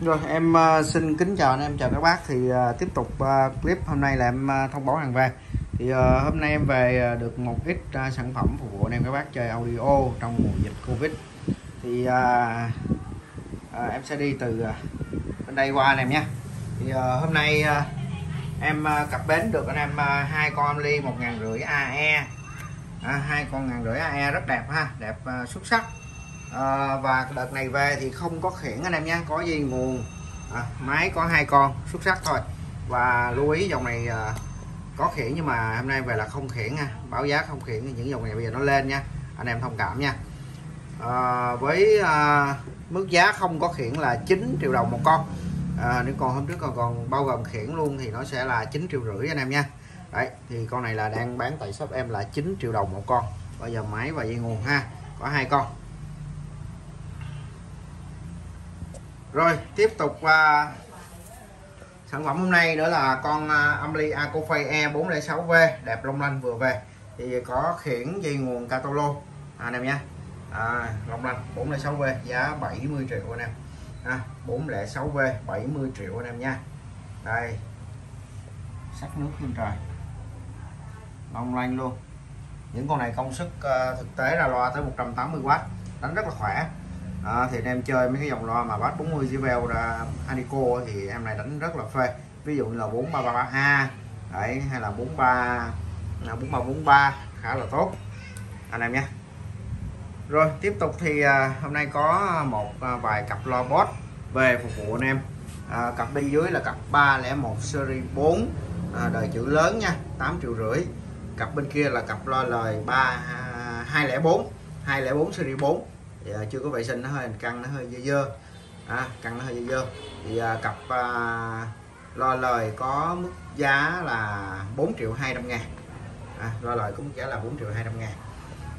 Rồi em à, xin kính chào anh em chào các bác. Thì uh, tiếp tục uh, clip hôm nay là em uh, thông báo hàng về. Thì hôm nay em về được một ít sản phẩm phục vụ anh em các bác chơi audio trong mùa dịch Covid. Thì à, à, em sẽ đi từ bên đây qua anh em nhé. Thì à, hôm nay à, em cập bến được anh em hai con ly một ngàn rưỡi AE à, hai con ngàn rưỡi AE rất đẹp ha đẹp xuất sắc à, và đợt này về thì không có khiển anh em nhé có dây nguồn. À, máy có hai con xuất sắc thôi. Và lưu ý dòng này à, có khiển nhưng mà hôm nay về là không khiển nha. Báo giá không khiển những dòng này bây giờ nó lên nha. Anh em thông cảm nha. À, với à, mức giá không có khiển là 9 triệu đồng một con. À, nếu còn hôm trước còn còn bao gồm khiển luôn thì nó sẽ là 9 triệu rưỡi anh em nha. Đấy thì con này là đang bán tại shop em là 9 triệu đồng một con. Bây giờ máy và dây nguồn ha có hai con. Rồi tiếp tục uh, sản phẩm hôm nay nữa là con uh, Amli Acofay E 406V đẹp long lanh vừa về. Thì có khiển dây nguồn Catalo. À, anh em nha à, long lanh 406V giá 70 triệu anh em. À, 406V 70 triệu anh em nha. Đây. Sắc nước trên trời. Long lanh luôn. Những con này công suất uh, thực tế là loa tới 180W đánh rất là khỏe à, thì anh em chơi mấy cái dòng loa mà bass 40 dB ra Anico thì em này đánh rất là phê. Ví dụ như là 4333A đấy hay là 43 4343 à, khá là tốt. Anh em nhé. Rồi tiếp tục thì à, hôm nay có một à, vài cặp loa boss về phục vụ anh em. À, cặp bên dưới là cặp 301 series 4 à, đời chữ lớn nha 8 triệu rưỡi. Cặp bên kia là cặp loa lời 3 204 204 series 4 thì à, chưa có vệ sinh nó hơi căng nó hơi dơ dơ. À, căng nó hơi dơ dơ. Thì à, cặp à, lo lời có mức giá là 4 triệu 200 ngàn. À, lo lời có mức giá là 4 triệu 200 ngàn.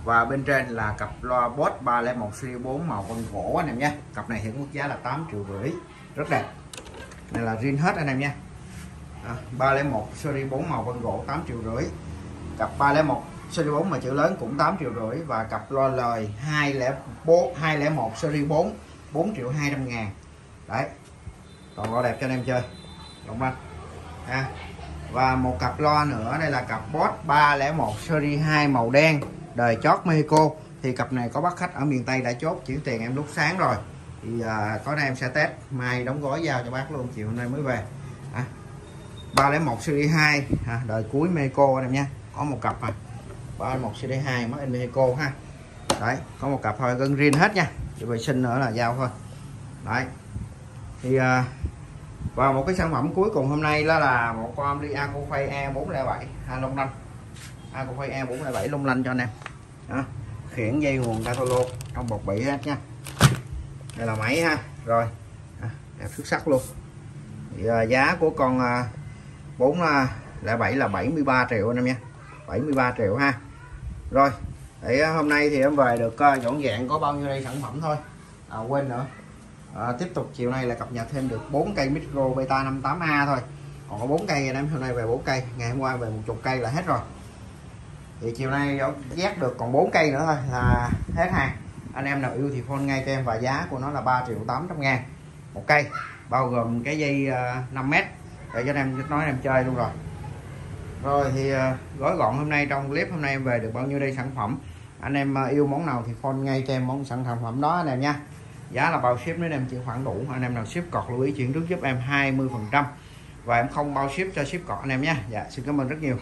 Và bên trên là cặp loa Boss 301 series 4 màu con gỗ anh em nhé. Cặp này hiện mức giá là 8 triệu rưỡi. Rất đẹp. Này là riêng hết anh em nha à, 301 series 4 màu con gỗ 8 triệu rưỡi. Cặp 301 series 4 mà chữ lớn cũng 8 triệu rưỡi và cặp loa lời 204 201 series 4 4 triệu 200 ngàn. Đấy còn loa đẹp cho anh em chơi. Đúng Anh ha. Và một cặp loa nữa đây là cặp Boss 301 series 2 màu đen đời chót Mexico. Thì cặp này có bắt khách ở miền Tây đã chốt chuyển tiền em lúc sáng rồi. Thì à, có nay em sẽ test mai đóng gói giao cho bác luôn chiều hôm nay mới về. À, 301 series 2 à, đời cuối Mexico anh em nha có một cặp à. 31 CD2 mắc in Mexico ha. Đấy có một cặp thôi gân riêng hết nha. Chỉ vệ sinh nữa là giao thôi. Đấy. Thì à, và một cái sản phẩm cuối cùng hôm nay đó là một con Amly Acofay E407 hai lông lanh. Acofay e E407 Long lanh cho anh em. Đó. khiển dây nguồn Catalo trong bọc bị hết nha. Đây là máy ha rồi. À, đẹp xuất sắc luôn. Thì, à, giá của con à, 407 à, là 73 triệu anh em nha. 73 triệu ha. Rồi thì à, hôm nay thì em về được à, dọn dẹn có bao nhiêu đây sản phẩm thôi. À, quên nữa. À, tiếp tục chiều nay là cập nhật thêm được 4 cây micro beta 58A thôi. Còn có 4 cây em hôm nay về 4 cây ngày hôm qua về một chục cây là hết rồi. Thì chiều nay giác được còn 4 cây nữa thôi là hết hàng. Anh em nào yêu thì phone ngay cho em và giá của nó là 3 triệu 800 ngàn một cây bao gồm cái dây à, 5 mét. Để cho anh em nói anh em chơi luôn rồi rồi thì à, gói gọn hôm nay, trong clip hôm nay em về được bao nhiêu đây sản phẩm? Anh em à, yêu món nào thì phone ngay cho em món sản phẩm đó anh em nha. Giá là bao ship nếu em chịu khoản đủ, anh em nào ship cọt lưu ý chuyển trước giúp em 20 phần trăm. Và em không bao ship cho ship cọt anh em nha. Dạ xin cảm ơn rất nhiều.